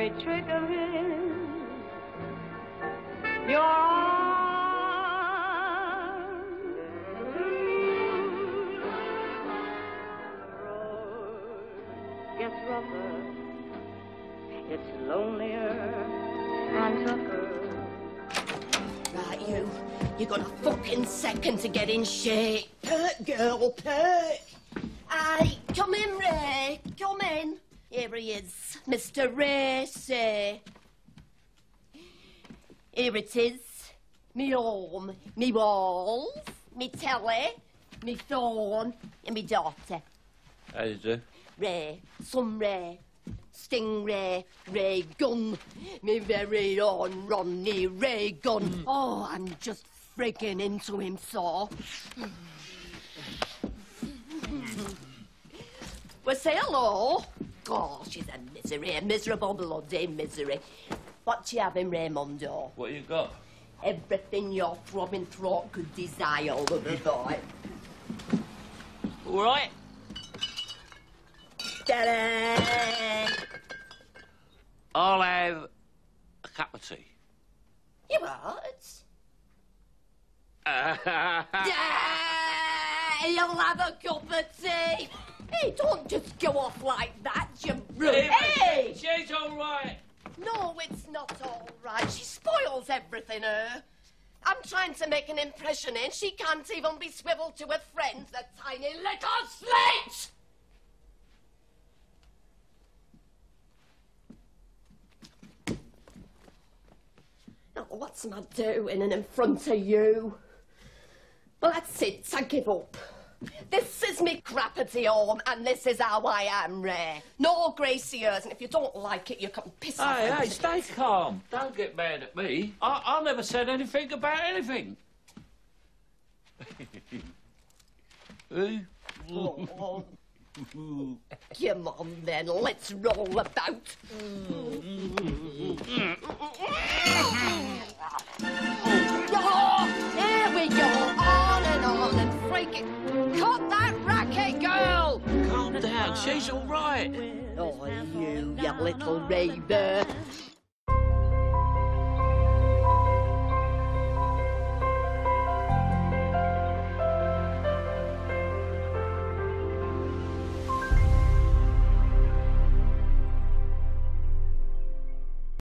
every trick of his. Your arms gets rougher. It's lonelier and tougher. Right, you. You got a fucking second to get in shape. Perk, girl, perk. Aye, come in, Ray. Come. Here he is, Mr. Ray Say. Here it is. Me home, me walls, me telly, me phone, and me daughter. How you do? Ray, some Ray, Stingray, Ray Gun, me very own Ronnie Ray Gun. Mm. Oh, I'm just freaking into him so. well, say hello. Oh, she's a misery, a miserable bloody misery. What you having, Raymondo? What you got? Everything your throbbing throat could desire, little boy. All right. Ta-da! I'll have a cup of tea. You what? Yeah, you'll have a cup of tea. Hey, don't just go off like that, you brute. Hey! She's all right. No, it's not all right. She spoils everything, her. I'm trying to make an impression and she can't even be swiveled to her friends, the tiny little slit! Now, what's am I doing in front of you? Well, that's it. I give up. This is me crappity home, and this is how I am, Ray. No Graciers, and if you don't like it, you can piss off. Hey, hey, stay calm. Don't get mad at me. I, I never said anything about anything. Hey? Oh, Come on then, let's roll about. She's all right. Oh, you, you little raver.